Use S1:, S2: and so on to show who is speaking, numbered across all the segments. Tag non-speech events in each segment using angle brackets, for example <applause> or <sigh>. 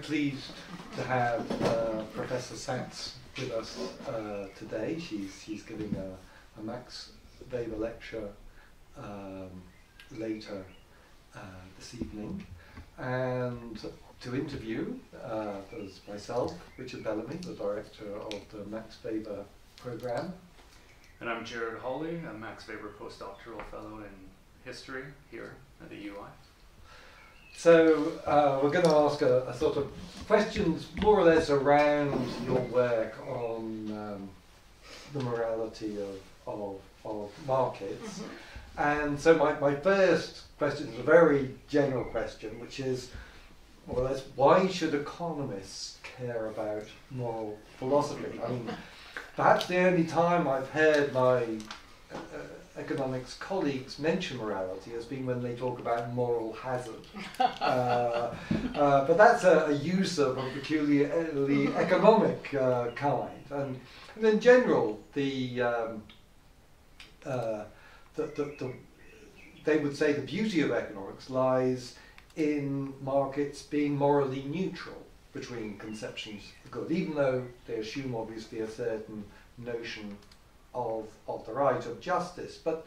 S1: pleased to have uh, Professor Satz with us uh, today. She's, she's giving a, a Max Weber lecture um, later uh, this evening. And to interview, uh, there's myself, Richard Bellamy, the director of the Max Weber program.
S2: And I'm Jared Holley, a Max Weber postdoctoral fellow in history here at the EUI.
S1: So uh, we're going to ask a, a, sort of questions more or less around your work on um, the morality of, of, of markets. Mm-hmm. And so my, my first question is a very general question, which is, well, that's why should economists care about moral philosophy? I mean, perhaps the only time I've heard my uh, economics colleagues mention morality has been when they talk about moral hazard. <laughs> uh, uh, but that's a, a, use of a peculiarly <laughs> economic uh, kind. And, and, in general, the, um, uh, the, the, the, they would say the beauty of economics lies in markets being morally neutral between conceptions of good, even though they assume obviously a certain notion of, of the right of justice, but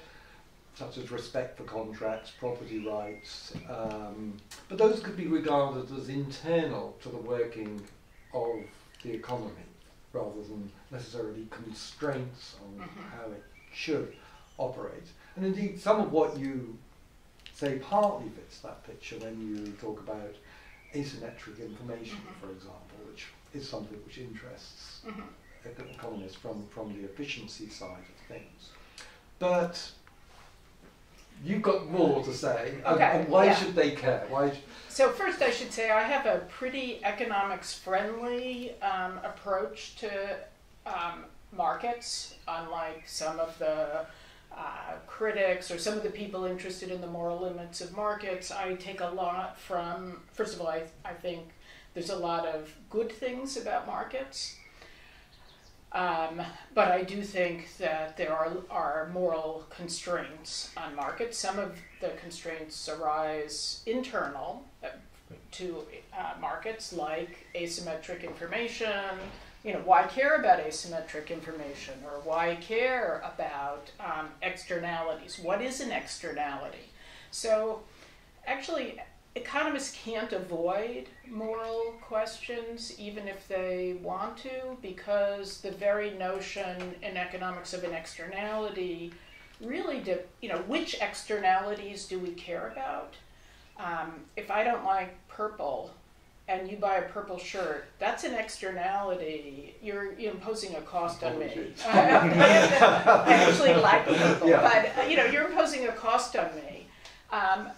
S1: such as respect for contracts, property rights, um, but those could be regarded as internal to the working of the economy rather than necessarily constraints on mm-hmm. how it should operate. And indeed, some of what you say partly fits that picture when you talk about asymmetric information, mm-hmm. for example, which is something which interests mm-hmm economists from, from the efficiency side of things. But you've got more to say. Okay, and, and why yeah. should they care? Why?
S3: so first, I should say I have a pretty economics-friendly um, approach to um, markets, unlike some of the uh, critics or some of the people interested in the moral limits of markets. I take a lot from. First of all, I, I think there's a lot of good things about markets. Um, but I do think that there are, are moral constraints on markets. Some of the constraints arise internal uh, to uh, markets, like asymmetric information. You know, why care about asymmetric information, or why care about um, externalities? What is an externality? So, actually, economists can't avoid moral questions even if they want to because the very notion in economics of an externality really de- you know which externalities do we care about? Um, if i don't like purple and you buy a purple shirt that's an externality. You're, you're imposing a cost on me. <laughs> I, actually like purple yeah. but you know you're imposing a cost on me. Um,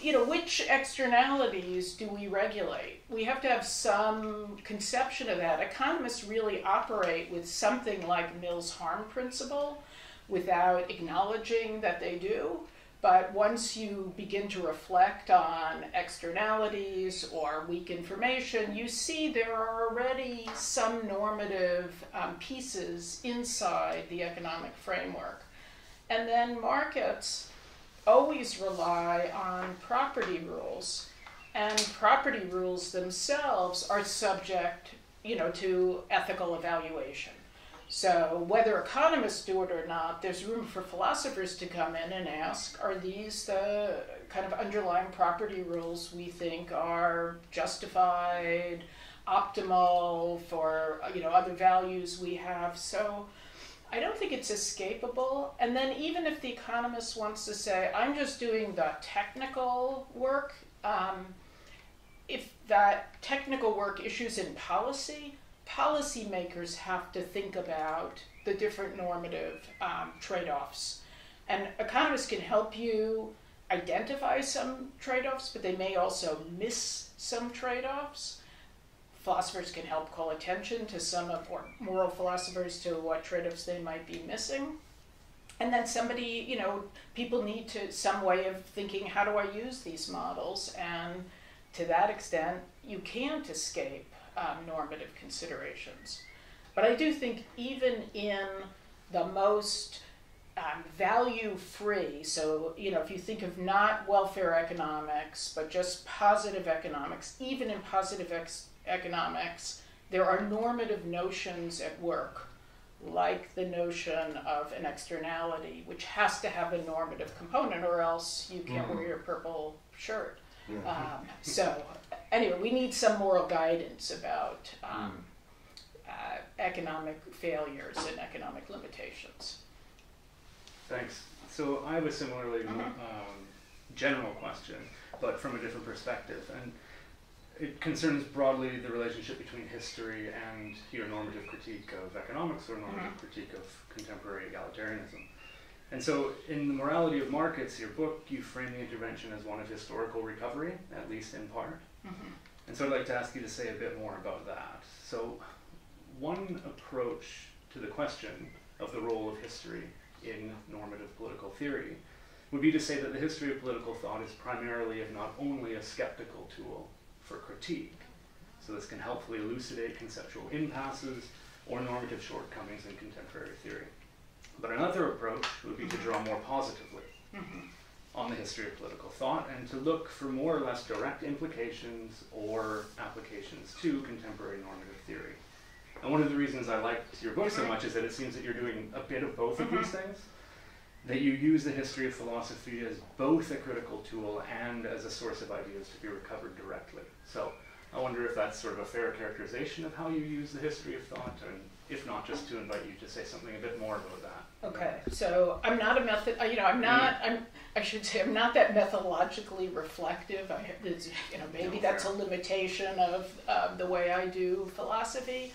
S3: you know, which externalities do we regulate? We have to have some conception of that. Economists really operate with something like Mill's harm principle without acknowledging that they do. But once you begin to reflect on externalities or weak information, you see there are already some normative um, pieces inside the economic framework. And then markets always rely on property rules, and property rules themselves are subject, you know, to ethical evaluation. So whether economists do it or not, there's room for philosophers to come in and ask, are these the kind of underlying property rules we think are justified, optimal for you know other values we have? So I don't think it's escapable. And then even if the economist wants to say, I'm just doing the technical work, um, if that technical work issues in policy, policymakers have to think about the different normative um, trade offs. And economists can help you identify some trade offs, but they may also miss some trade offs philosophers can help call attention to some of, or moral philosophers to what trade-offs they might be missing. And then somebody, you know, people need to some way of thinking, how do I use these models? And to that extent, you can't escape um, normative considerations. But I do think even in the most um, value free. So, you know, if you think of not welfare economics, but just positive economics, even in positive ex- economics, there are normative notions at work, like the notion of an externality, which has to have a normative component, or else you can't
S1: Mhm.
S3: wear your purple shirt.
S1: Yeah.
S3: Um, so, anyway, we need some moral guidance about um, uh, economic failures and economic limitations.
S2: Thanks. So I have a similarly
S3: Mhm.
S2: um, general question, but from a different perspective, and it concerns broadly the relationship between history and your normative critique of economics or normative
S3: Mhm.
S2: critique of contemporary egalitarianism. And so, in the morality of markets, your book, you frame the intervention as one of historical recovery, at least in part.
S3: Mhm.
S2: And so I'd like to ask you to say a bit more about that. So, one approach to the question of the role of history in normative political theory would be to say that the history of political thought is primarily, if not only, a skeptical tool for critique. So, this can helpfully elucidate conceptual impasses or normative shortcomings in contemporary theory. But another approach would be to mm-hmm. draw more positively
S3: Mhm.
S2: on the history of political thought and to look for more or less direct implications or applications to contemporary normative theory. And one of the reasons I liked your book so mm-hmm. much is that it seems that you're doing a bit of both of these mm-hmm. things. That you use the history of philosophy as both a critical tool and as a source of ideas to be recovered directly. So I wonder if that's sort of a fair characterization of how you use the history of thought, and if not, just to invite you to say something a bit more about that.
S3: Okay, so I'm not a method. uh, You know, I'm not. I'm. I should say I'm not that methodologically reflective. I, it's, you know, maybe
S2: No,
S3: that's a limitation of uh, the way I do philosophy.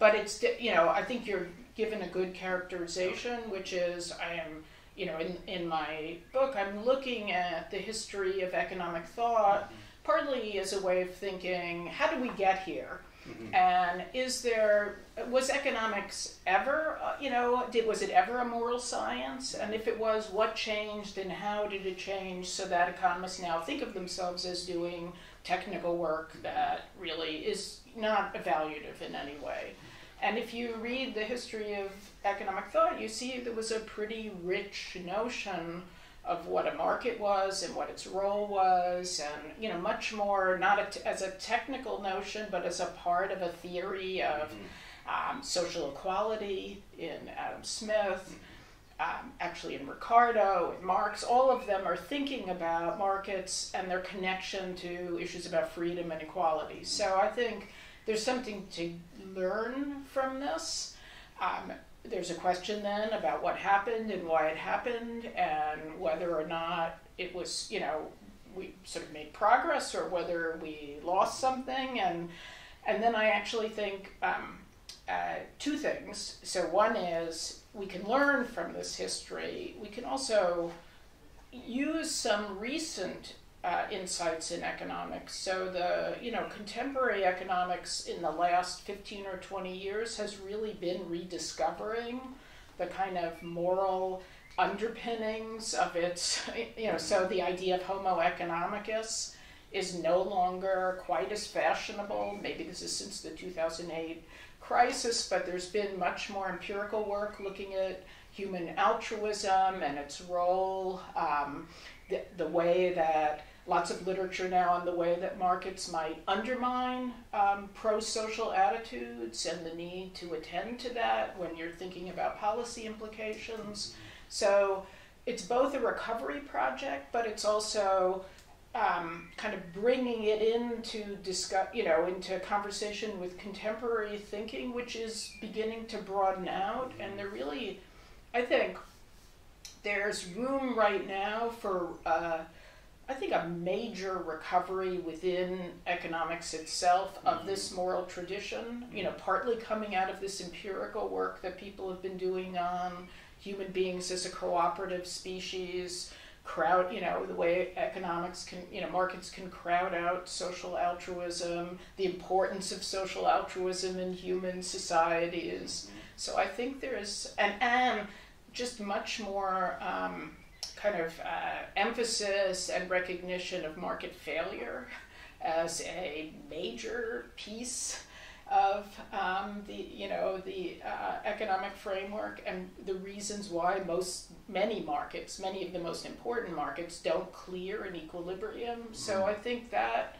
S3: But it's you know I think you're given a good characterization, which is I am you know in in my book I'm looking at the history of economic thought partly as a way of thinking how do we get here?
S2: Mhm.
S3: and is there was economics ever uh, you know did was it ever a moral science? And if it was what changed and how did it change so that economists now think of themselves as doing technical work that really is not evaluative in any way and if you read the history of economic thought you see there was a pretty rich notion of what a market was and what its role was, and you know much more not a as a technical notion, but as a part of a theory of um, social equality in Adam Smith, um, actually in Ricardo and Marx. All of them are thinking about markets and their connection to issues about freedom and equality. So I think there's something to learn from this. Um, there's a question then about what happened and why it happened and whether or not it was, you know, we sort of made progress or whether we lost something. And, and then I actually think um, uh, two things. So one is we can learn from this history. We can also use some recent uh, insights in economics. So the you know contemporary economics in the last fifteen or twenty years has really been rediscovering the kind of moral underpinnings of its <laughs> you know so the idea of homo economicus is no longer quite as fashionable maybe this is since the 2008 crisis but there's been much more empirical work looking at human altruism and its role um, the, the way that lots of literature now on the way that markets might undermine um, pro-social attitudes and the need to attend to that when you're thinking about policy implications. So it's both a recovery project but it's also um, kind of bringing it into discuss, you know, into conversation with contemporary thinking, which is beginning to broaden out, and there really, I think, there's room right now for, uh, I think, a major recovery within economics itself of this moral tradition. You know, partly coming out of this empirical work that people have been doing on human beings as a cooperative species crowd you know the way economics can you know markets can crowd out social altruism the importance of social altruism in human societies so i think there's and and just much more um, kind of uh, emphasis and recognition of market failure as a major piece of um, the you know the uh, economic framework and the reasons why most many markets, many of the most important markets, don't clear an equilibrium. So
S2: Mhm.
S3: I think that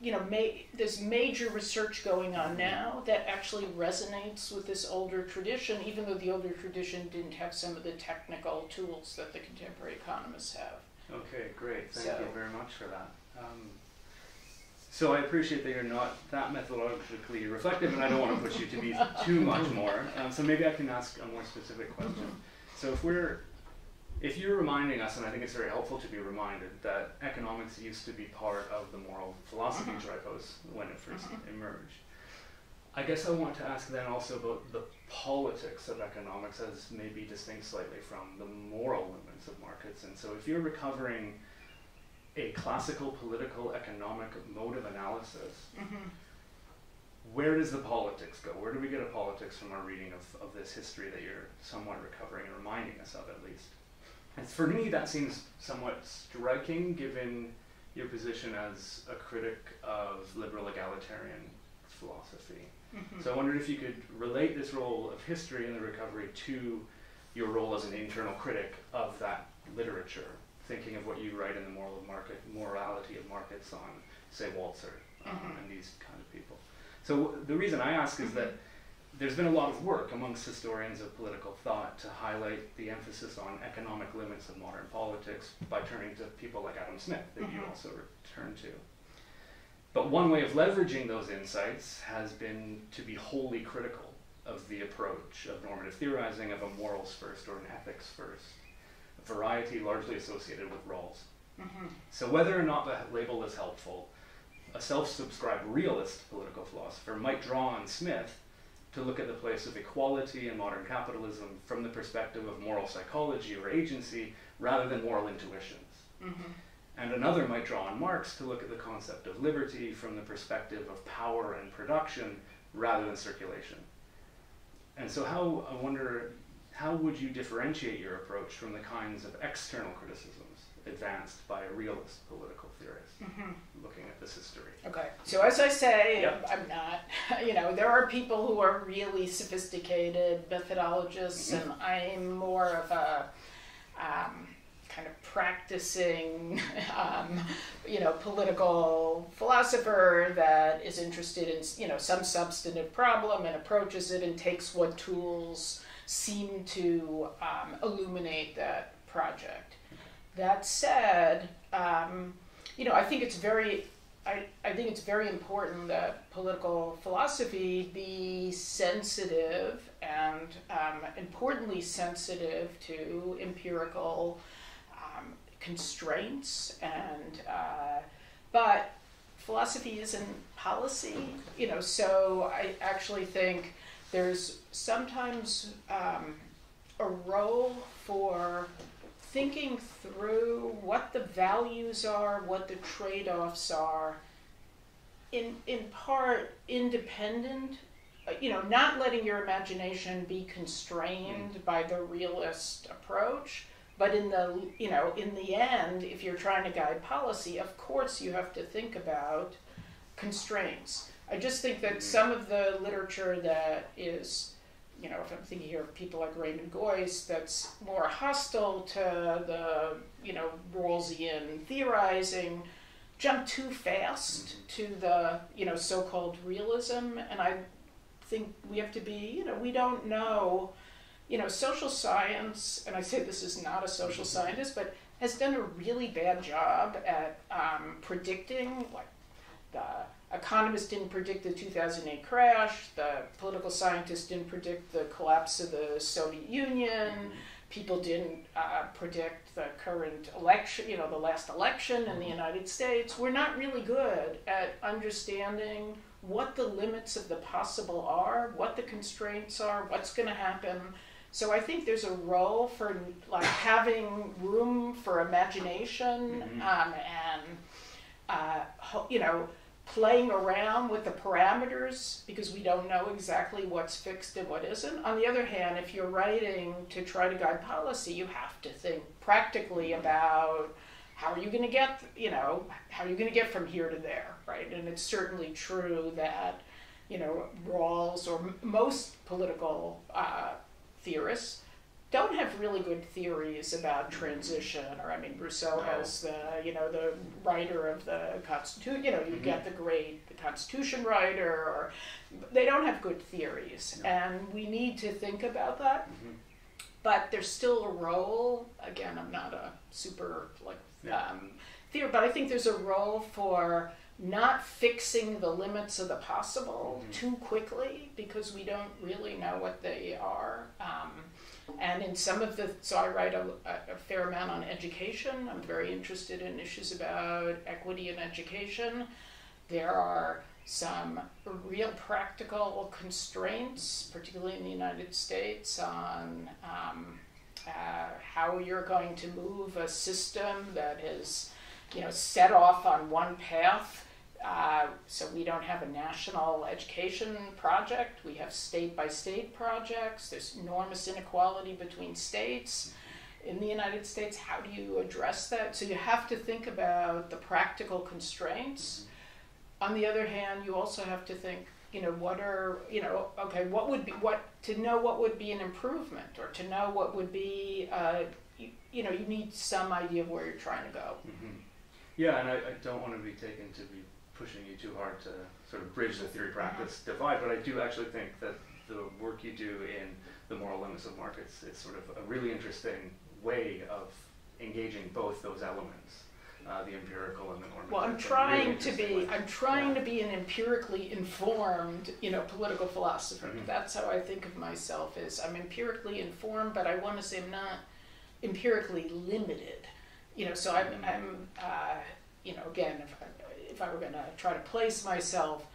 S3: you know ma- there's major research going on now that actually resonates with this older tradition, even though the older tradition didn't have some of the technical tools that the contemporary economists have.
S2: Okay, great. Thank
S3: So-
S2: you very much for that. Um, so I appreciate that you're not that methodologically reflective, and I don't want to push you to be <laughs> too much more. Um, so maybe I can ask a more specific question. So if we're, if you're reminding us, and I think it's very helpful to be reminded that economics used to be part of the moral philosophy
S3: Mhm.
S2: tripos when it 1st
S3: Mhm.
S2: emerged. I guess I want to ask then also about the politics of economics as maybe distinct slightly from the moral limits of markets. And so if you're recovering a classical political economic mode of analysis, where does the politics go? Where do we get a politics from our reading of, of this history that you're somewhat recovering and reminding us of at least? And for me, that seems somewhat striking given your position as a critic of liberal egalitarian philosophy. So I wondered if you could relate this role of history in the recovery to your role as an internal critic of that literature, thinking of what you write in the moral of market, morality of markets on, say, Walzer um,
S3: Mhm.
S2: and these kind of people. So the reason I ask is that there's been a lot of work amongst historians of political thought to highlight the emphasis on economic limits of modern politics by turning to people like Adam Smith that you
S3: Mhm.
S2: also return to. But one way of leveraging those insights has been to be wholly critical of the approach of normative theorizing of a morals first or an ethics first, a variety largely associated with Rawls. So whether or not the label is helpful, a self-subscribed realist political philosopher might draw on Smith to look at the place of equality in modern capitalism from the perspective of moral psychology or agency rather than moral intuitions. Mm-hmm. And another might draw on Marx to look at the concept of liberty from the perspective of power and production rather than circulation. And so how I wonder how would you differentiate your approach from the kinds of external criticisms advanced by a realist political theorist looking at this history?
S3: Okay, so as I say,
S2: Yep.
S3: I'm not. <laughs> You know, there are people who are really sophisticated methodologists,
S2: Mhm.
S3: and I'm more of a um, kind of practicing, <laughs> um, you know, political philosopher that is interested in, you know, some substantive problem and approaches it and takes what tools seem to um, illuminate that project. That said, um, you know, I think it's very I, I think it's very important that political philosophy be sensitive and um, importantly sensitive to empirical um, constraints and uh, but philosophy isn't policy you know so I actually think there's sometimes um, a role for thinking through what the values are, what the trade offs are, in, in part independent, uh, you know, not letting your imagination be constrained by the realist approach. But in the you know in the end, if you're trying to guide policy, of course you have to think about constraints. I just think that some of the literature that is you know, if I'm thinking here of people like Raymond Geuss, that's more hostile to the, you know, Rawlsian theorizing, jump too fast to the, you know, so-called realism, and I think we have to be, you know, we don't know, you know, social science, and I say this is not a social scientist, but has done a really bad job at um, predicting, like, the economists didn't predict the 2008 crash. The political scientists didn't predict the collapse of the Soviet Union. People didn't uh, predict the current election, you know, the last election in the United States. We're not really good at understanding what the limits of the possible are, what the constraints are, what's going to happen. So I think there's a role for like having room for imagination
S2: Mhm.
S3: um, and uh, ho- you know playing around with the parameters because we don't know exactly what's fixed and what isn't. On the other hand, if you're writing to try to guide policy, you have to think practically about how are you going to get, you know, how are you going to get from here to there, right? And it's certainly true that you know, Rawls or most political uh, theorists don't have really good theories about transition. Or I mean, Rousseau
S2: No.
S3: has the you know the writer of the Constitution. You know, you
S2: Mhm.
S3: get the great the Constitution writer, or they don't have good theories,
S2: No.
S3: and we need to think about that.
S2: Mhm.
S3: But there's still a role. Again, I'm not a super like
S2: Yeah.
S3: um, theory, but I think there's a role for not fixing the limits of the possible
S2: Mhm.
S3: too quickly because we don't really know what they are. Um, and in some of the, so I write a, a, fair amount on education. I'm very interested in issues about equity in education. There are some real practical constraints, particularly in the United States, on um, uh, how you're going to move a system that is, you know, set off on one path. Uh, so we don't have a national education project. We have state by state projects. There's enormous inequality between states. In the United States, how do you address that? So you have to think about the practical constraints. On the other hand, you also have to think, you know, what are, you know, okay, what would be, what, to know what would be an improvement or to know what would be, uh, you, you know, you need some idea of where you're trying to go.
S2: Mhm. Yeah, and I, I don't want to be taken to be pushing you too hard to sort of bridge the theory practice divide, but I do actually think that the work you do in the moral limits of markets is sort of a really interesting way of engaging both those elements, uh, the empirical and the normative.
S3: Well, I'm
S2: in really
S3: trying to be,
S2: ways.
S3: I'm trying to be an empirically informed, you know, political philosopher.
S2: Mhm.
S3: That's how I think of myself is I'm empirically informed, but I want to say I'm not empirically limited. You know, so I'm,
S2: Mhm.
S3: I'm uh, you know, again, if I, if I were going to try to place myself,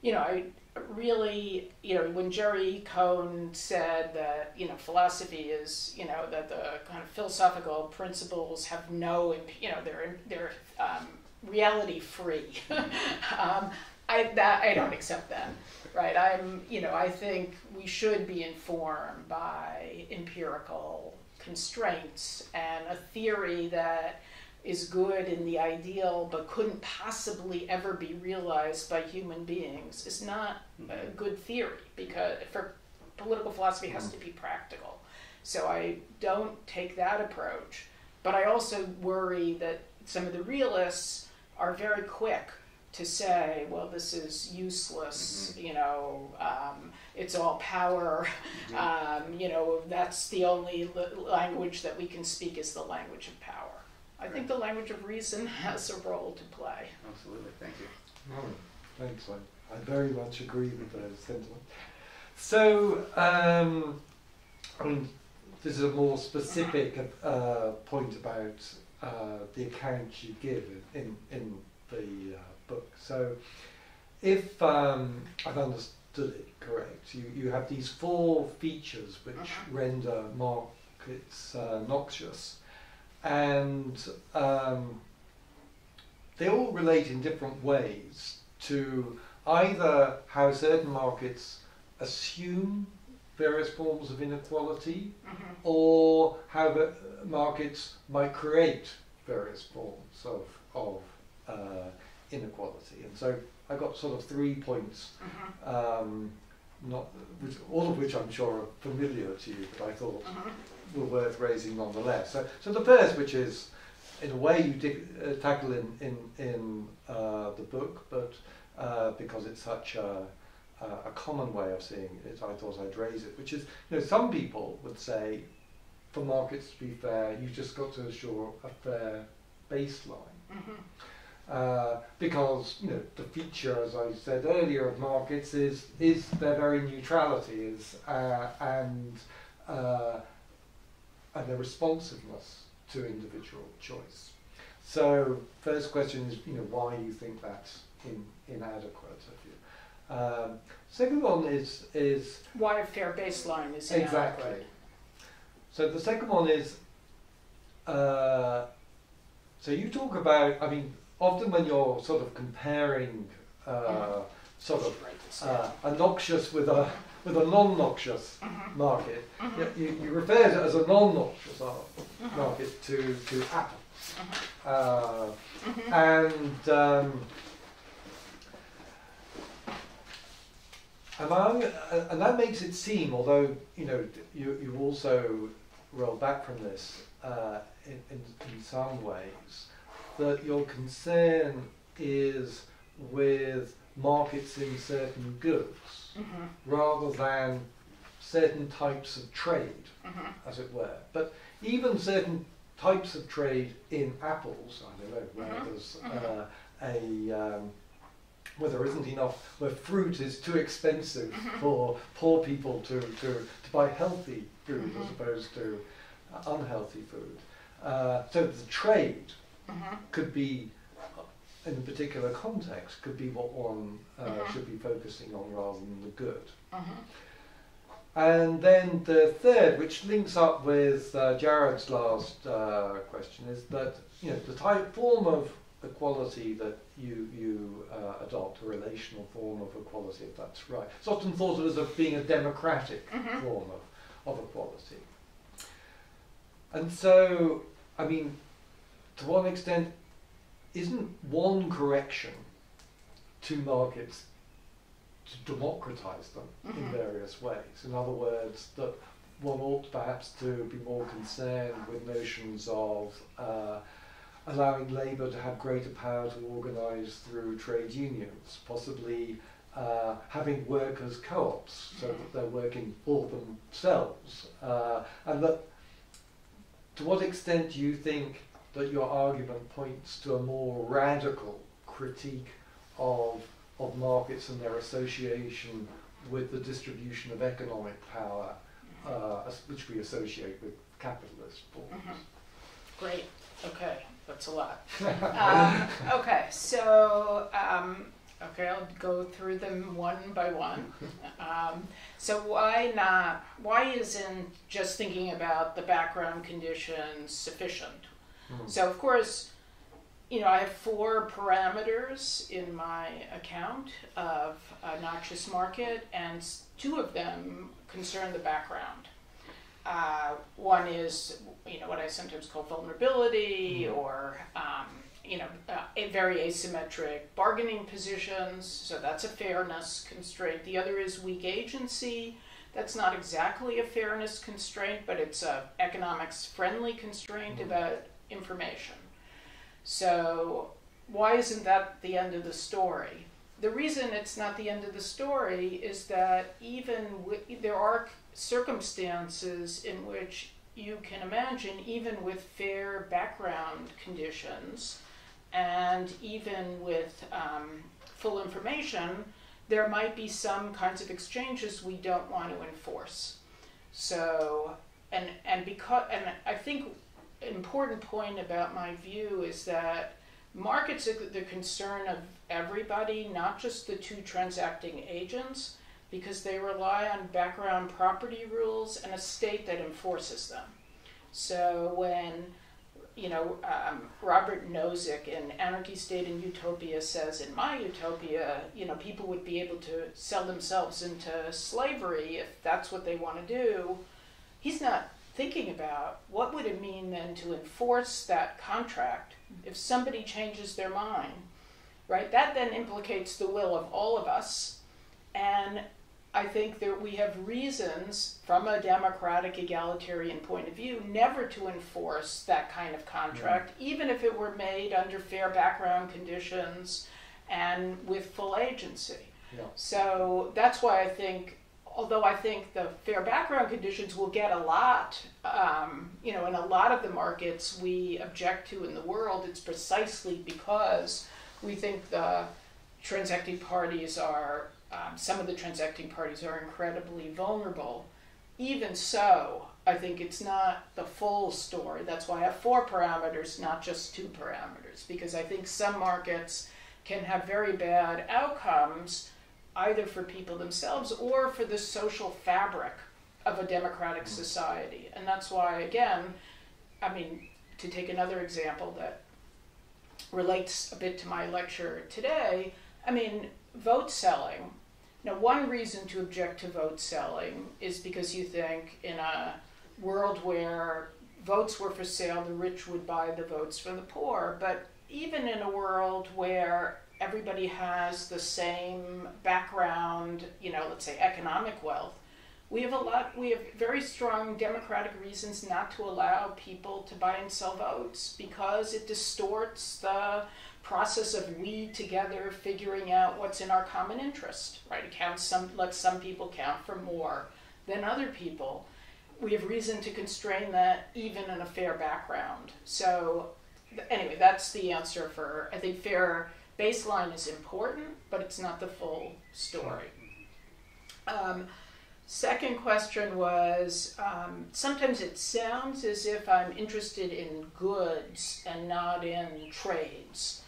S3: you know, I really, you know, when Jerry Cohen said that, you know, philosophy is, you know, that the kind of philosophical principles have no, you know, they're they're um, reality free. <laughs> um, I that I don't accept that. Right. I'm, you know, I think we should be informed by empirical constraints and a theory that is good in the ideal but couldn't possibly ever be realized by human beings is not a good theory because for political philosophy has to be practical. So I don't take that approach, but I also worry that some of the realists are very quick to say, well, this is useless, you know, um, it's all power, um, you know, that's the only l- language that we can speak is the language of power. I think the language of reason has a role to play.
S2: Absolutely, thank you.
S1: Oh, thanks. I, I very much agree with those sentiments. So, um, I this is a more specific uh, point about uh, the account you give in, in the uh, book. So, if um, I've understood it correct, you, you have these four features which
S3: Uh-huh.
S1: render markets uh, noxious, and um, they all relate in different ways to either how certain markets assume various forms of inequality or how the markets might create various forms of, of uh, inequality. And so I got sort of three points, um, not, which, all of which I'm sure are familiar to you, but I thought were worth raising nonetheless. So, so the first, which is in a way you dig, uh, tackle in in in uh, the book, but uh, because it's such a, a common way of seeing it, I thought I'd raise it. Which is, you know, some people would say, for markets to be fair, you've just got to assure a fair baseline. Uh, because you know the feature, as I said earlier, of markets is is their very neutrality is uh, and uh, and their responsiveness to individual choice. So first question is you know why you think that's in, inadequate of you. Um, second one is is
S3: Why a fair baseline is
S1: Exactly.
S3: inadequate.
S1: So the second one is, uh, so you talk about, I mean, often when you're sort of comparing uh, sort of uh, a noxious with a with a non-noxious
S3: Mhm.
S1: market,
S3: Mhm.
S1: you, you, to it as a non-noxious ar- market to, to Apple. Uh, and um, among, uh, and that makes it seem, although you know you you also roll back from this uh, in, in in some ways, that your concern is with markets in certain goods
S3: Mhm.
S1: rather than certain types of trade,
S3: Mhm.
S1: as it were. But even certain types of trade in apples, I don't know, where
S3: Mhm.
S1: there's uh, a um, where there isn't enough, where fruit is too expensive for poor people to, to, to buy healthy food as
S3: Mhm.
S1: opposed to uh, unhealthy food. Uh, so the trade could be, in a particular context, could be what one uh,
S3: Mhm.
S1: should be focusing on rather than the good.
S3: Mhm.
S1: And then the third, which links up with uh, Jared's last uh, question, is that you know the type form of equality that you you uh, adopt, a relational form of equality, if that's right. It's often thought of as a, being a democratic
S3: Mhm.
S1: form of, of equality. And so, I mean, to one extent, isn't one correction to markets to democratize them in
S3: Mhm.
S1: various ways? In other words, that one ought perhaps to be more concerned with notions of uh, allowing labour to have greater power to organise through trade unions, possibly uh, having workers' co-ops so that they're working for themselves, uh, and that to what extent do you think that your argument points to a more radical critique of of markets and their association with the distribution of economic power, uh, which we associate with capitalist forms?
S3: Mhm. Great. Okay, that's a lot. um, <laughs> okay, so um, okay, I'll go through them one by one. Um, so why not? Why isn't just thinking about the background conditions sufficient?
S1: Hmm.
S3: So of course, you know, I have four parameters in my account of a noxious market, and two of them concern the background. Uh, one is, you know, what I sometimes call vulnerability,
S1: Mhm.
S3: or um, you know, uh, a very asymmetric bargaining positions. So that's a fairness constraint. The other is weak agency. That's not exactly a fairness constraint, but it's a economics friendly constraint
S1: Mhm.
S3: about information. So why isn't that the end of the story? The reason it's not the end of the story is that even there are circumstances in which you can imagine, even with fair background conditions and even with um, full information, there might be some kinds of exchanges we don't want to enforce. So, and and because and I think important point about my view is that markets are the concern of everybody, not just the two transacting agents, because they rely on background property rules and a state that enforces them. So when you know, um, Robert Nozick in Anarchy, State, and Utopia says, in my utopia, you know, people would be able to sell themselves into slavery if that's what they want to do. He's not thinking about what would it mean then to enforce that contract mm-hmm. if somebody changes their mind, right? That then implicates the will of all of us, and I think that we have reasons, from a democratic egalitarian point of view, never to enforce that kind of contract, even if it were made under fair background conditions and with full agency.
S1: Yeah.
S3: So that's why I think, although I think the fair background conditions will get a lot, um, you know, in a lot of the markets we object to in the world, it's precisely because we think the transacting parties are um, some of the transacting parties are incredibly vulnerable. Even so, I think it's not the full story. That's why I have four parameters, not just two parameters, because I think some markets can have very bad outcomes either for people themselves or for the social fabric of a democratic mm. society. And that's why, again, I mean, to take another example that relates a bit to my lecture today, I mean, vote selling. Now, one reason to object to vote selling is because you think in a world where votes were for sale, the rich would buy the votes for the poor. But even in a world where everybody has the same background, you know, let's say economic wealth, we have a lot, we have very strong democratic reasons not to allow people to buy and sell votes because it distorts the process of we together figuring out what's in our common interest, right? It counts some, lets some people count for more than other people. We have reason to constrain that even in a fair background. So, anyway, that's the answer for, I think fair baseline is important, but it's not the full story. Um, Second question was um, sometimes it sounds as if I'm interested in goods and not in trades.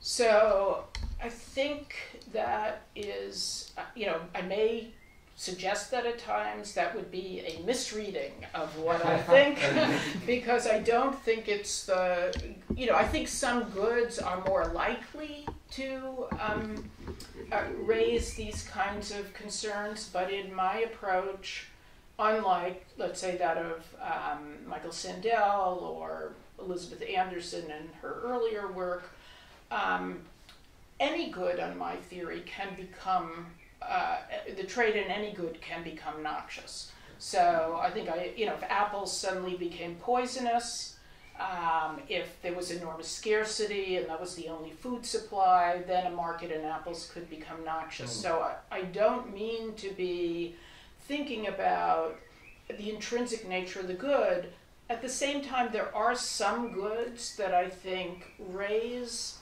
S3: So I think that is, uh, you know, I may suggest that at times that would be a misreading of what I <laughs> think <laughs> because I don't think it's the, you know, I think some goods are more likely to um, uh, raise these kinds of concerns, but in my approach, unlike, let's say, that of um, Michael Sandel or Elizabeth Anderson and her earlier work, um, any good on my theory can become, uh, the trade in any good can become noxious. So I think I, you know, if apples suddenly became poisonous, um, if there was enormous scarcity and that was the only food supply, then a market in apples could become noxious. Mm. So I, I don't mean to be thinking about the intrinsic nature of the good. At the same time, there are some goods that I think raise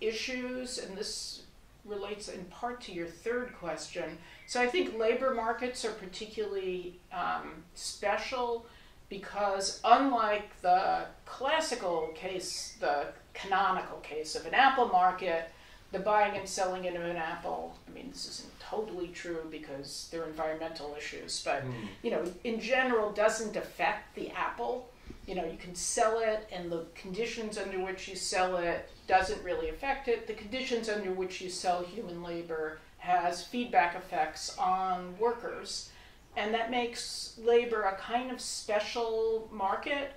S3: issues, and this relates in part to your third question. So I think labor markets are particularly um, special because unlike the classical case, the canonical case of an apple market, the buying and selling of an apple, I mean, this isn't totally true because there are environmental issues, but, mm. you know, in general doesn't affect the apple. You know, you can sell it and the conditions under which you sell it doesn't really affect it. The conditions under which you sell human labor has feedback effects on workers and that makes labor a kind of special market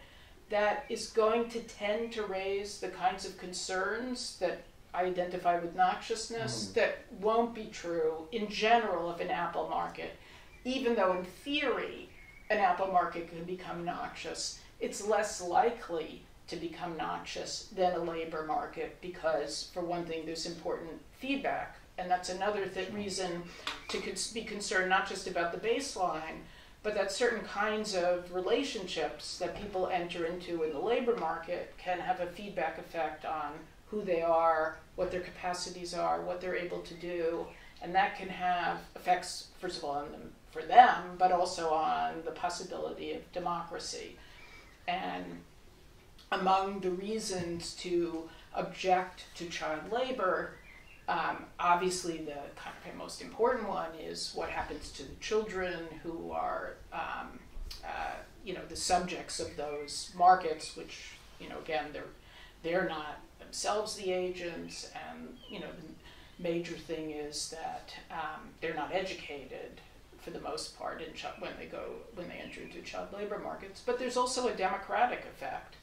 S3: that is going to tend to raise the kinds of concerns that I identify with noxiousness mm. that won't be true in general of an apple market. Even though in theory an apple market can become noxious, it's less likely to become noxious than a labor market because, for one thing, there's important feedback. And that's another th- reason to be concerned not just about the baseline, but that certain kinds of relationships that people enter into in the labor market can have a feedback effect on who they are, what their capacities are, what they're able to do, and that can have effects, first of all, on them for them, but also on the possibility of democracy. And among the reasons to object to child labor um, obviously, the kind of most important one is what happens to the children who are, um, uh, you know, the subjects of those markets. Which, you know, again, they're they're not themselves the agents, and you know, the major thing is that um, they're not educated for the most part in when they go when they enter into child labor markets. But there's also a democratic effect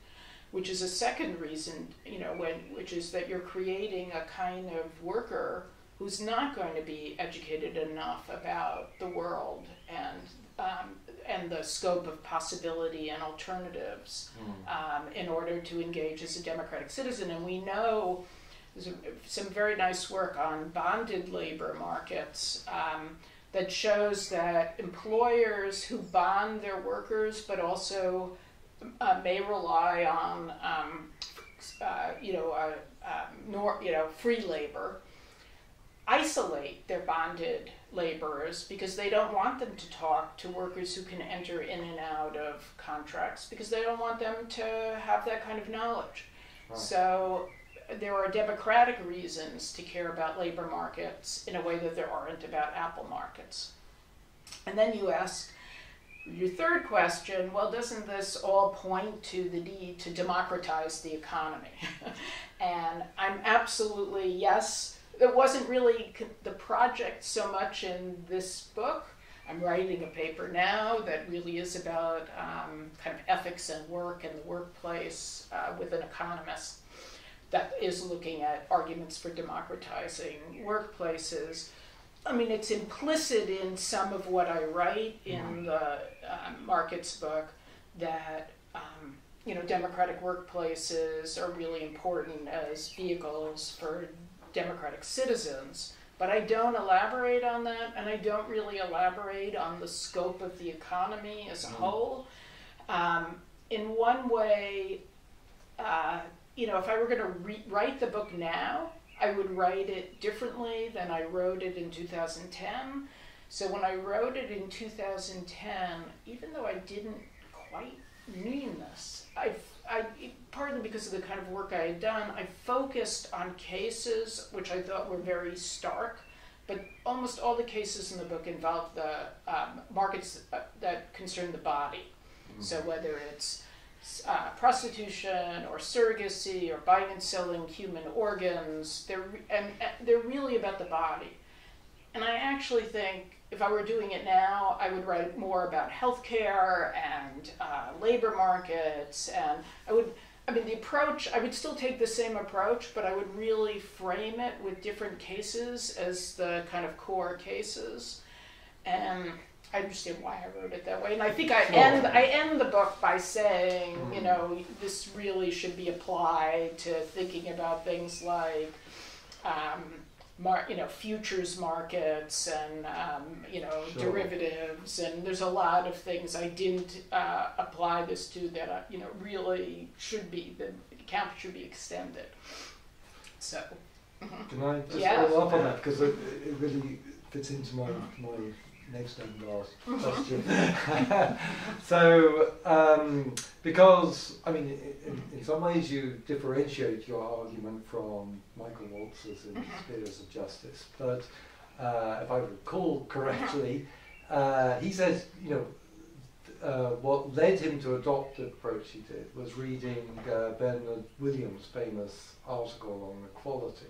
S3: which is a second reason, you know, when which is that you're creating a kind of worker who's not going to be educated enough about the world and um, and the scope of possibility and alternatives mm. um, in order to engage as a democratic citizen. And we know there's a, some very nice work on bonded labor markets. Um, that shows that employers who bond their workers but also uh, may rely on, um, uh, you know, uh, um, nor, you know, free labor, isolate their bonded laborers because they don't want them to talk to workers who can enter in and out of contracts because they don't want them to have that kind of knowledge. So there are democratic reasons to care about labor markets in a way that there aren't about apple markets. And then you ask, your third question, well, doesn't this all point to the need to democratize the economy? <laughs> and I'm absolutely yes. It wasn't really the project so much in this book. I'm writing a paper now that really is about um, kind of ethics and work and the workplace uh, with an economist. That is looking at arguments for democratizing workplaces. I mean, it's implicit in some of what I write in the um, Markets book that um, you know democratic workplaces are really important as vehicles for democratic citizens. But I don't elaborate on that, and I don't really elaborate on the scope of the economy as a whole. Um, in one way, uh, you know, if I were going to re- write the book now, I would write it differently than I wrote it in 2010. So when I wrote it in 2010, even though I didn't quite mean this, I, I partly because of the kind of work I had done, I focused on cases which I thought were very stark. But almost all the cases in the book involved the um, markets uh, that concern the body. So whether it's uh, prostitution or surrogacy or buying and selling human organs, they're and, and they're really about the body. And I actually think if I were doing it now, I would write more about healthcare and uh, labor markets, and I would. I mean, the approach, I would still take the same approach, but I would really frame it with different cases as the kind of core cases. And I understand why I wrote it that way, and I think I end I end the book by saying, you
S1: Mhm.
S3: know, this really should be applied to thinking about things like, um, mar- you know, futures markets and um, you know
S1: Sure.
S3: derivatives, and there's a lot of things I didn't uh, apply this to that uh, you know really should be the account should be extended. So.
S1: Can I just
S3: Yeah.
S1: follow up on that because it, it really fits into my my next and last <laughs> question. <laughs> so, um, because I mean, in, in some ways you differentiate your argument from Michael Walzer's in Spheres of Justice, but uh, if I recall correctly, uh, he says, you know. Uh, what led him to adopt the approach he did was reading uh, Bernard Williams' famous article on equality,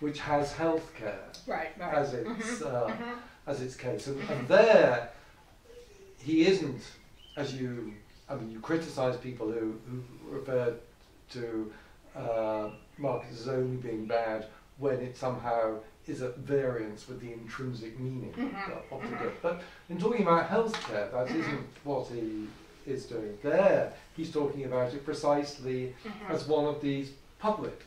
S1: which has healthcare
S3: Right, right.
S1: as its uh,
S3: Mhm.
S1: as its case, and, and there he isn't, as you, I mean, you criticise people who who refer to uh, markets as only being bad when it somehow is at variance with the intrinsic meaning
S3: Mhm,
S1: of the good. But in talking about healthcare, that isn't what he is doing. There, he's talking about it precisely as one of these public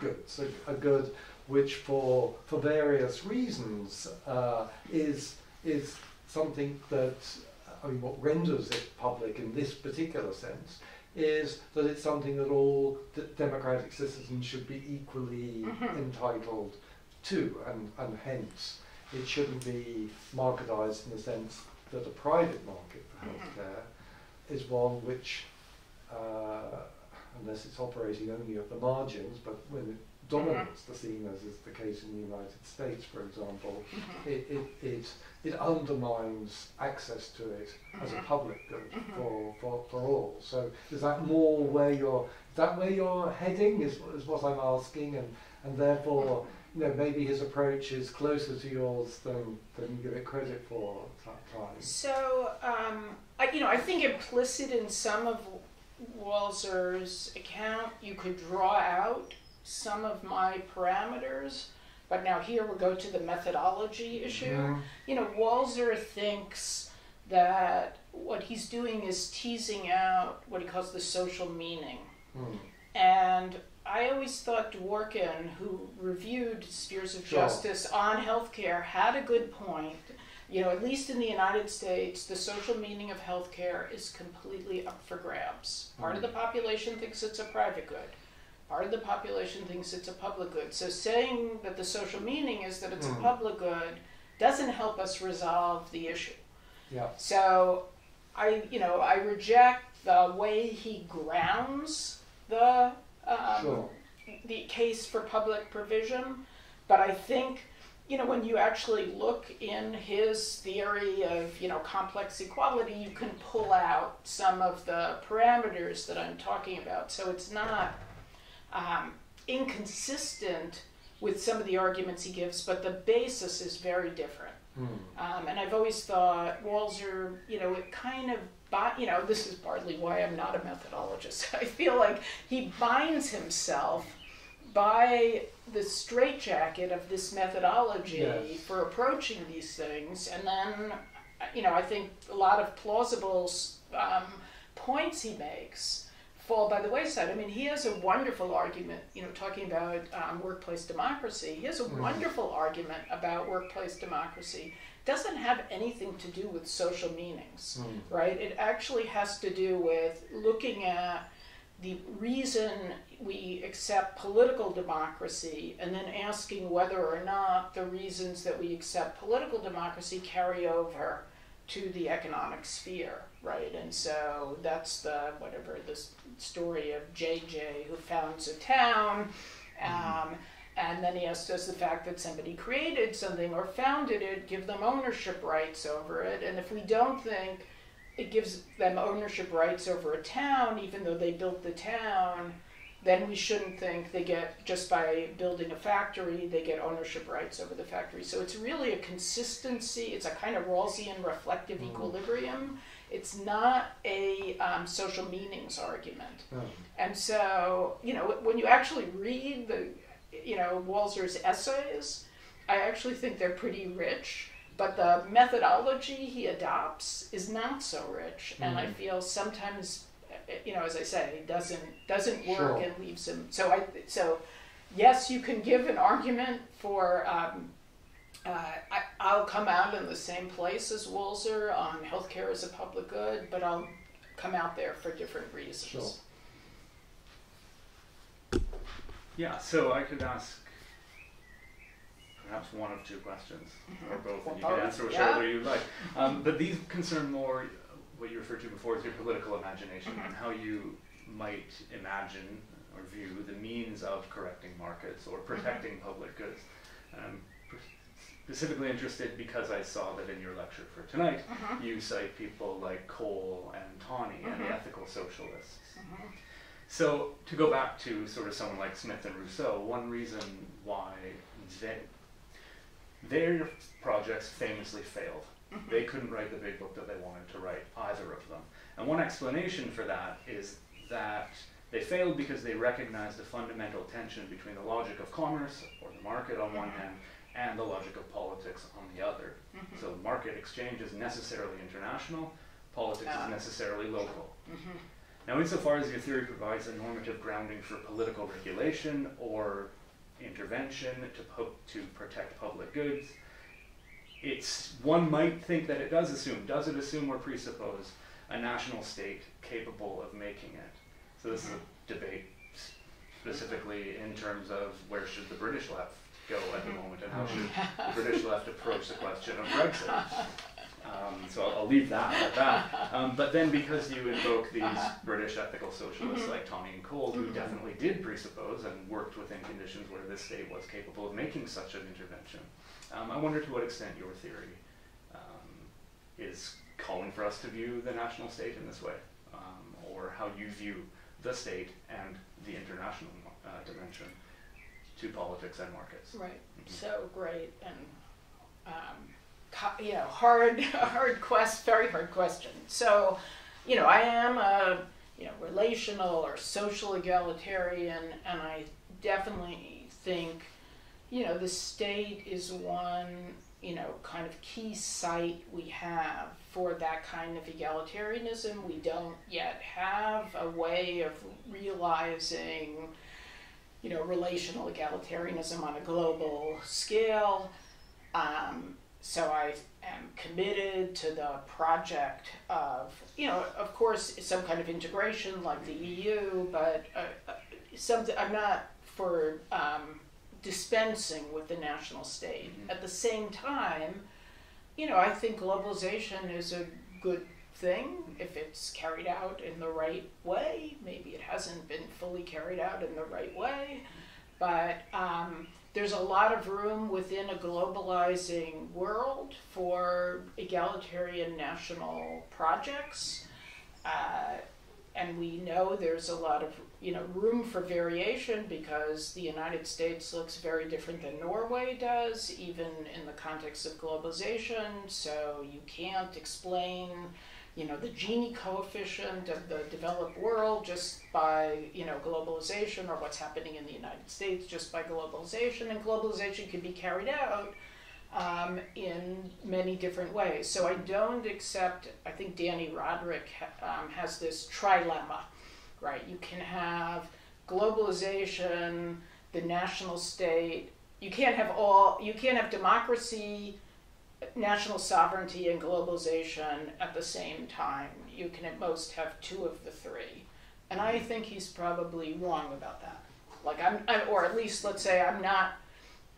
S1: goods, a, a good which for for various reasons uh, is is something that I mean what renders it public in this particular sense is that it's something that all d- democratic citizens should be equally
S3: Mhm.
S1: entitled to and, and hence it shouldn't be marketized in the sense that a private market for
S3: Mhm.
S1: healthcare is one which uh, unless it's operating only at the margins, but when it dominates the scene, as is the case in the United States, for example,
S3: Mhm.
S1: it, it, it, it undermines access to it as a public good for, for, for all. So is that more where you're, is that where you're heading, is, is what I'm asking, and, and therefore, you know, maybe his approach is closer to yours than, than you give it credit for.
S3: So, um, I, you know, I think implicit in some of Walzer's account, you could draw out some of my parameters. But now here we'll go to the methodology issue.
S1: Mhm.
S3: You know, Walzer thinks that what he's doing is teasing out what he calls the social meaning.
S1: Mm.
S3: And I always thought Dworkin, who reviewed Spheres of
S1: Sure.
S3: Justice on healthcare, had a good point. You know, at least in the United States, the social meaning of healthcare is completely up for grabs. Part of the population thinks it's a private good. Part of the population thinks it's a public good. So saying that the social meaning is that it's a
S1: Mm.
S3: public good doesn't help us resolve the issue.
S1: Yeah.
S3: So I, you know, I reject the way he grounds the um,
S1: Sure.
S3: the case for public provision, but I think you know when you actually look in his theory of you know complex equality, you can pull out some of the parameters that I'm talking about. So it's not um, inconsistent with some of the arguments he gives, but the basis is very different.
S1: Mm.
S3: Um, and I've always thought Walzer, you know, it kind of, you know, this is partly why I'm not a methodologist. <laughs> I feel like he binds himself by the straitjacket of this methodology
S1: Yes.
S3: for approaching these things, and then, you know, I think a lot of plausible um, points he makes fall by the wayside. I mean, he has a wonderful argument, you know, talking about um, workplace democracy. He has a
S1: Mhm.
S3: wonderful argument about workplace democracy. Doesn't have anything to do with social meanings
S1: Mm.
S3: right? It actually has to do with looking at the reason we accept political democracy and then asking whether or not the reasons that we accept political democracy carry over to the economic sphere, right? And so that's the whatever this story of JJ who founds a town. Um, and then he has does the fact that somebody created something or founded it give them ownership rights over it and if we don't think it gives them ownership rights over a town even though they built the town then we shouldn't think they get just by building a factory they get ownership rights over the factory so it's really a consistency it's a kind of rawlsian reflective
S1: Mhm.
S3: equilibrium it's not a um, social meanings argument
S1: Oh.
S3: and so, you know, when you actually read the, you know, Walzer's essays, I actually think they're pretty rich. But the methodology he adopts is not so rich, and I
S1: Mhm.
S3: feel sometimes, you know, as I say, it doesn't doesn't work
S1: Sure.
S3: and leaves him. So I so, yes, you can give an argument for. Um, uh, I, I'll come out in the same place as Walzer on healthcare as a public good, but I'll come out there for different reasons.
S1: Sure.
S2: Yeah, so I could ask perhaps one of two questions, or both, and you can
S3: both,
S2: answer
S3: yeah.
S2: whichever you like. Um, but these concern more what you referred to before as your political imagination and how you might imagine or view the means of correcting markets or protecting public goods. Um, pr- specifically interested because I saw that in your lecture for tonight,
S3: Mhm.
S2: you cite people like Cole and Tawney and the
S3: Mhm.
S2: ethical socialists.
S3: Mhm.
S2: So to go back to sort of someone like Smith and Rousseau, one reason why they, their projects famously failed. They couldn't write the big book that they wanted to write, either of them. And one explanation for that is that they failed because they recognized the fundamental tension between the logic of commerce, or the market on one hand, and the logic of politics on the other.
S3: Mhm.
S2: So market exchange is necessarily international, politics is necessarily local.
S3: Mhm.
S2: Now, insofar as your theory provides a normative grounding for political regulation or intervention to, po- to protect public goods, it's one might think that it does assume. Does it assume or presuppose a national state capable of making it? So this is a debate specifically in terms of where should the British left go at the moment and how should <laughs> the British left approach the question of Brexit. Um, so I'll, I'll leave that at that. Um, but then because you invoke these British ethical socialists like Tawney and Cole, who
S3: Mhm.
S2: definitely did presuppose and worked within conditions where this state was capable of making such an intervention, um, I wonder to what extent your theory um, is calling for us to view the national state in this way, um, or how you view the state and the international uh, dimension to politics and markets.
S3: Right.
S2: Mhm.
S3: So great and um, co- you know hard <laughs> hard quest very hard question. So you know I am a you know relational or social egalitarian and I definitely think you know the state is one you know kind of key site we have for that kind of egalitarianism. We don't yet have a way of realizing you know, relational egalitarianism on a global scale. Um, so I am committed to the project of, you know, of course, some kind of integration like the EU, but uh, uh, something I'm not for um, dispensing with the national state.
S2: Mhm.
S3: At the same time, you know, I think globalization is a good thing if it's carried out in the right way. Maybe it hasn't been fully carried out in the right way, but um, there's a lot of room within a globalizing world for egalitarian national projects. Uh, and we know there's a lot of you know room for variation because the United States looks very different than Norway does, even in the context of globalization. So you can't explain you know, the Gini coefficient of the developed world just by, you know, globalization or what's happening in the United States just by globalization. And globalization can be carried out um, in many different ways. So I don't accept, I think Dani Rodrik um, has this trilemma, right? You can have globalization, the national state, you can't have all, you can't have democracy national sovereignty and globalization at the same time. You can at most have two of the three. And I think he's probably wrong about that. Like I'm, I, or at least let's say I'm not.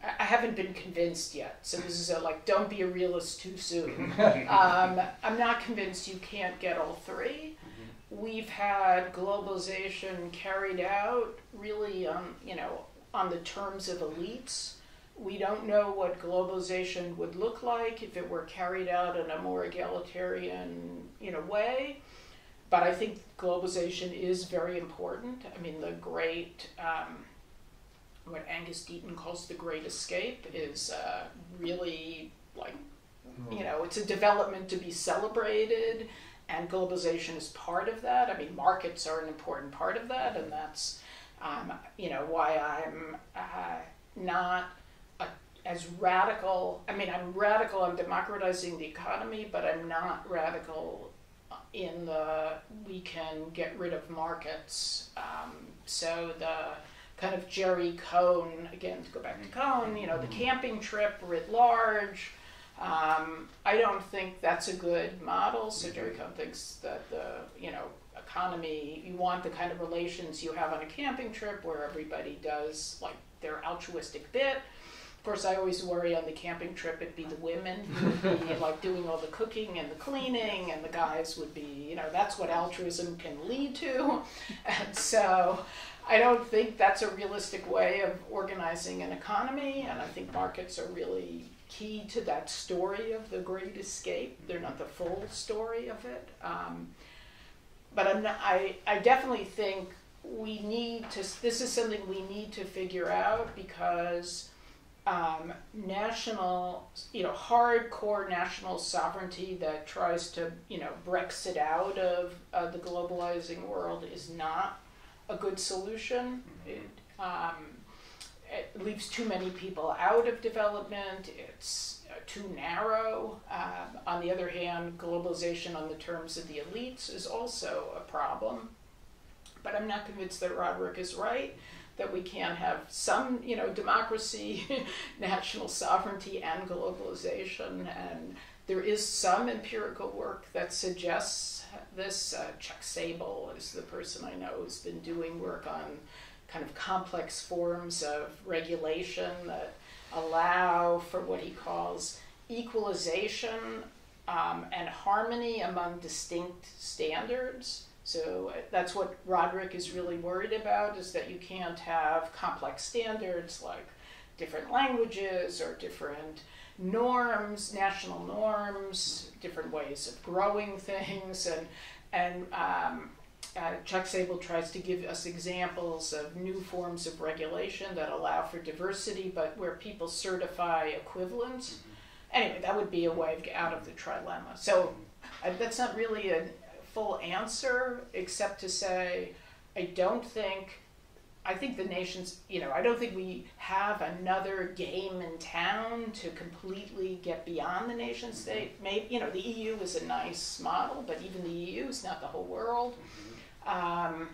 S3: I haven't been convinced yet. So this is a like, don't be a realist too soon. <laughs> um, I'm not convinced you can't get all 3 mm-hmm. We've had globalization carried out really, um, you know, on the terms of elites we don't know what globalization would look like if it were carried out in a more egalitarian you know, way. But I think globalization is very important. I mean, the great, um, what Angus Deaton calls the great escape, is uh, really like, you know, it's a development to be celebrated, and globalization is part of that. I mean, markets are an important part of that, and that's, um, you know, why I'm uh, not as radical. I mean, I'm radical I'm democratizing the economy, but I'm not radical in the we can get rid of markets. Um, so the kind of Jerry Cohen, again, to go back to Cohen, you know, the mm-hmm. camping trip writ large. Um, I don't think that's a good model. So Jerry Cohen thinks that the, you know, economy, you want the kind of relations you have on a camping trip where everybody does like their altruistic bit of course, I always worry on the camping trip it'd be the women who would be <laughs> like doing all the cooking and the cleaning, and the guys would be, you know, that's what altruism can lead to. <laughs> And so I don't think that's a realistic way of organizing an economy, and I think markets are really key to that story of the Great Escape. They're not the full story of it. Um, but I'm not, I, I definitely think we need to, this is something we need to figure out because um, national, you know, hardcore national sovereignty that tries to, you know, Brexit out of uh, the globalizing world is not a good solution. Mm-hmm. It, um, it leaves too many people out of development. It's uh, too narrow. Um, on the other hand, globalization on the terms of the elites is also a problem. But I'm not convinced that Rodrik is right that we can have some, you know, democracy, <laughs> national sovereignty, and globalization. And there is some empirical work that suggests this. Uh, Chuck Sabel is the person I know who's been doing work on kind of complex forms of regulation that allow for what he calls equalization um, and harmony among distinct standards. So uh, that's what Rodrik is really worried about is that you can't have complex standards like different languages or different norms, national norms, different ways of growing <laughs> things, and and um, uh, Chuck Sabel tries to give us examples of new forms of regulation that allow for diversity, but where people certify equivalence. Mm-hmm. Anyway, that would be a way of out of the trilemma. So uh, that's not really a, full answer except to say I don't think I think the nation's, you know, I don't think we have another game in town to completely get beyond the nation mm-hmm. state. Maybe, you know, the EU is a nice model, but even the EU is not the whole world. Mm-hmm. Um,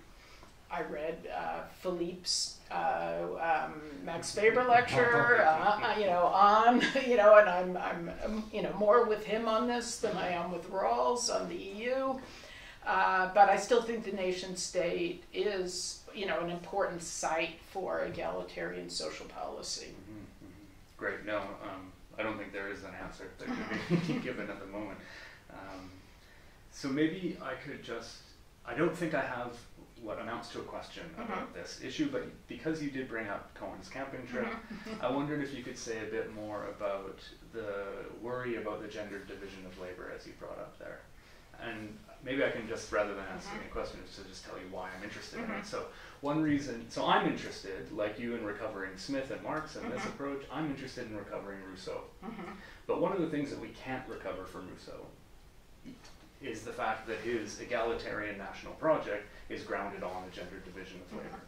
S3: I read uh, Philippe's uh, um, Max Weber lecture, <laughs> uh, uh, you know, on, <laughs> you know, and I'm, I'm, um, you know, more with him on this than I am with Rawls on the EU. Uh, but I still think the nation state is, you know, an important site for egalitarian social policy. Mm-hmm,
S2: mm-hmm. Great. No, um, I don't think there is an answer that could be <laughs> <laughs> given at the moment. Um, so maybe I could just, I don't think I have what amounts to a question mm-hmm. about this issue, but because you did bring up Cohen's camping trip, mm-hmm. I wondered if you could say a bit more about the worry about the gendered division of labor as you brought up there. And maybe I can just, rather than asking mm-hmm. a question, to just tell you why I'm interested mm-hmm. in it. Mm-hmm. So one reason, so I'm interested, like you in recovering Smith and Marx and mm-hmm. this approach, I'm interested in recovering Rousseau. Mm-hmm. But one of the things that we can't recover from Rousseau is the fact that his egalitarian national project is grounded on a gender division of labor.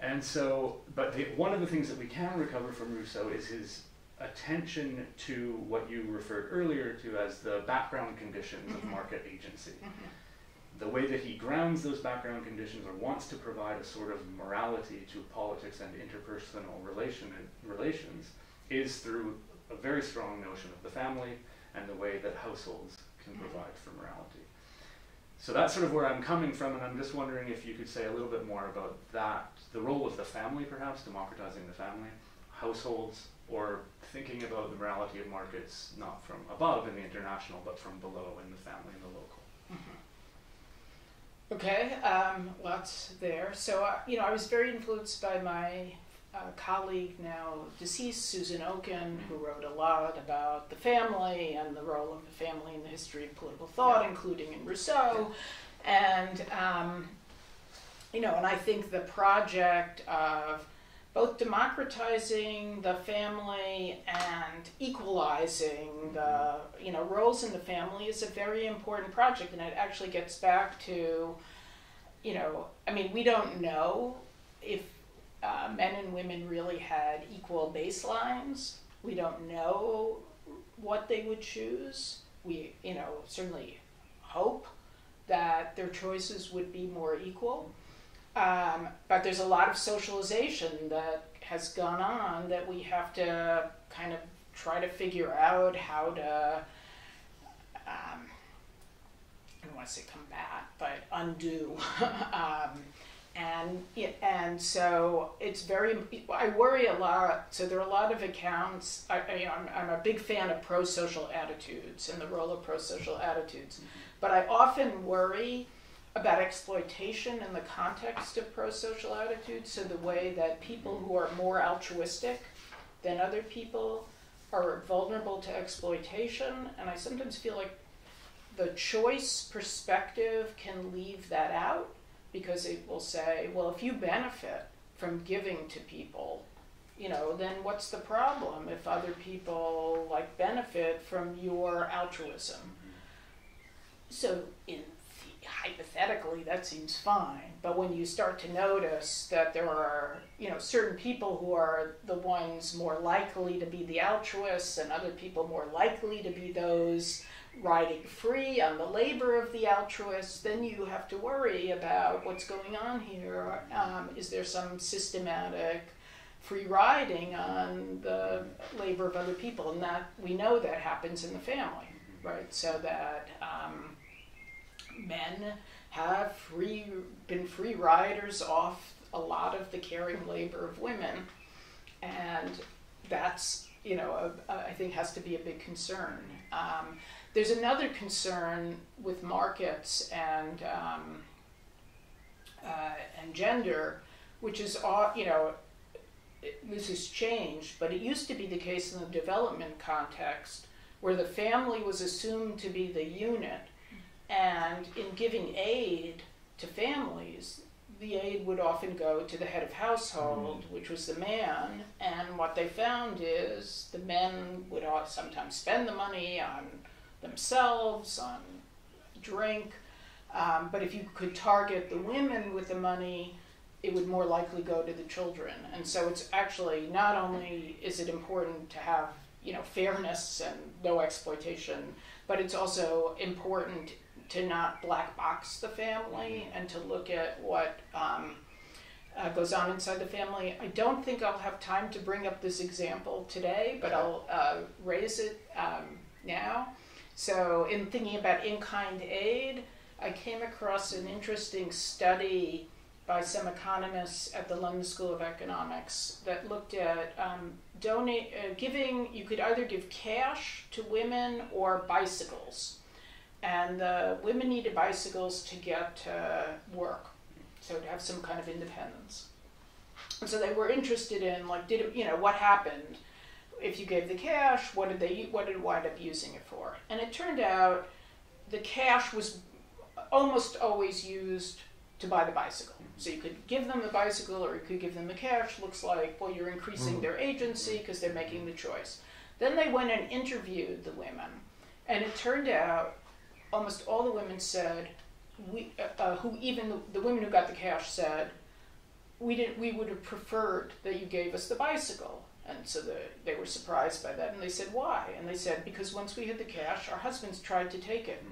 S2: And so, but the, one of the things that we can recover from Rousseau is his attention to what you referred earlier to as the background conditions of mm-hmm. market agency. Mm-hmm. The way that he grounds those background conditions or wants to provide a sort of morality to politics and interpersonal relation, relations is through a very strong notion of the family and the way that households can mm-hmm. provide for morality. So that's sort of where I'm coming from, and I'm just wondering if you could say a little bit more about that, the role of the family perhaps, democratizing the family, households, or thinking about the morality of markets not from above in the international, but from below in the family and the local.
S3: Okay, um, lots there. So, uh, you know, I was very influenced by my uh, colleague, now deceased, Susan Okin, who wrote a lot about the family and the role of the family in the history of political thought,
S2: Yeah.
S3: including in Rousseau. And, um, you know, and I think the project of both democratizing the family and equalizing the you know roles in the family is a very important project and it actually gets back to you know i mean we don't know if uh, men and women really had equal baselines. We don't know what they would choose. We you know certainly hope that their choices would be more equal um, but there's a lot of socialization that has gone on that we have to kind of try to figure out how to, um, I don't want to say combat, but undo. <laughs> um, and and so it's very. I worry a lot. So there are a lot of accounts. I, I, know, I'm, I'm a big fan of pro-social attitudes and the role of pro-social attitudes, but I often worry about exploitation in the context of pro-social attitudes. So the way that people who are more altruistic than other people are vulnerable to exploitation, and I sometimes feel like the choice perspective can leave that out because it will say, well, if you benefit from giving to people, you know, then what's the problem if other people like benefit from your altruism? So in hypothetically that seems fine. But when you start to notice that there are you know certain people who are the ones more likely to be the altruists and other people more likely to be those riding free on the labor of the altruists then you have to worry about what's going on here. Um, is there some systematic free riding on the labor of other people? And that we know that happens in the family right? So that um, men have free been free riders off a lot of the caring labor of women, and that's you know a, a, I think has to be a big concern. Um, there's another concern with markets and um, uh, and gender, which is you know. This has changed, but it used to be the case in the development context where the family was assumed to be the unit and in giving aid to families, the aid would often go to the head of household, which was the man. And what they found is the men would sometimes spend the money on themselves, on drink. Um, but if you could target the women with the money, it would more likely go to the children. And so it's actually not only is it important to have you know fairness and no exploitation, but it's also important to not black box the family and to look at what um, uh, goes on inside the family. I don't think I'll have time to bring up this example today, but I'll uh, raise it um, now. So, in thinking about in kind aid, I came across an interesting study by some economists at the London School of Economics that looked at um, donate, uh, giving, you could either give cash to women or bicycles and the women needed bicycles to get to work, so to have some kind of independence. And so they were interested in like, did it, you know, what happened if you gave the cash? What did they, what did wind up using it for? And it turned out the cash was almost always used to buy the bicycle. So you could give them the bicycle or you could give them the cash. Looks like, well, you're increasing mm. their agency because they're making the choice. Then they went and interviewed the women, and it turned out almost all the women said, we, uh, uh, who even the, the women who got the cash said, we didn't, we would have preferred that you gave us the bicycle. And so the, they were surprised by that, and they said, why? And they said, because once we had the cash, our husbands tried to take it,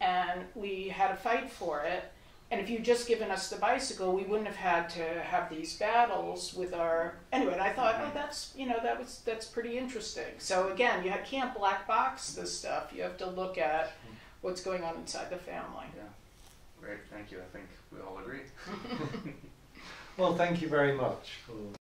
S3: and we had a fight for it. And if you'd just given us the bicycle, we wouldn't have had to have these battles with our. Anyway, and I thought, oh, that's you know that was that's pretty interesting. So again, you can't black box this stuff. You have to look at what's going on inside the family.
S2: Yeah. Great, thank you. I think we all agree. <laughs>
S1: Well, thank you very much for